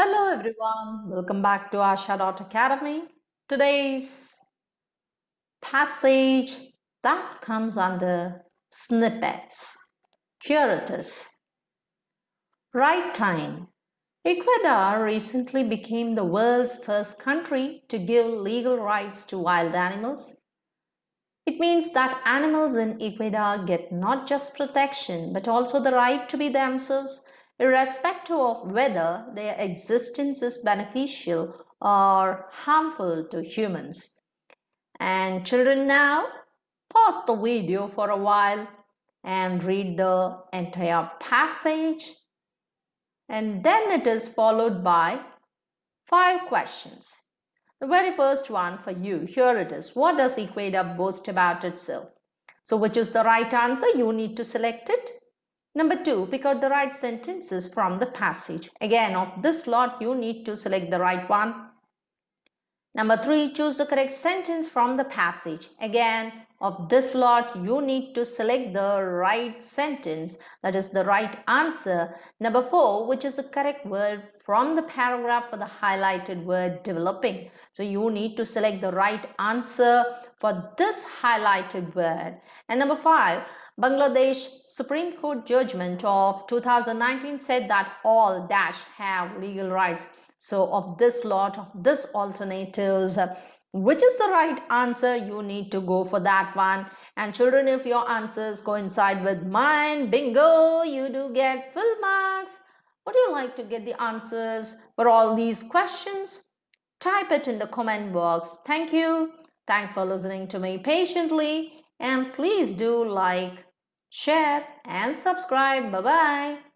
Hello everyone, welcome back to Asha Academy. Today's passage that comes under snippets. Is. Right time. Ecuador recently became the world's first country to give legal rights to wild animals. It means that animals in Ecuador get not just protection but also the right to be themselves irrespective of whether their existence is beneficial or harmful to humans. And children now, pause the video for a while and read the entire passage. And then it is followed by five questions. The very first one for you, here it is. What does Ecuador boast about itself? So which is the right answer? You need to select it. Number two, pick out the right sentences from the passage. Again, of this lot, you need to select the right one. Number three, choose the correct sentence from the passage. Again, of this lot, you need to select the right sentence, that is the right answer. Number four, which is the correct word from the paragraph for the highlighted word developing. So you need to select the right answer for this highlighted word. And number five, Bangladesh Supreme Court judgment of 2019 said that all dash have legal rights. So of this lot of this alternatives, which is the right answer, you need to go for that one. And children, if your answers coincide with mine, bingo, you do get full marks. Would you like to get the answers for all these questions? Type it in the comment box. Thank you. Thanks for listening to me patiently. And please do like, share and subscribe. Bye-bye.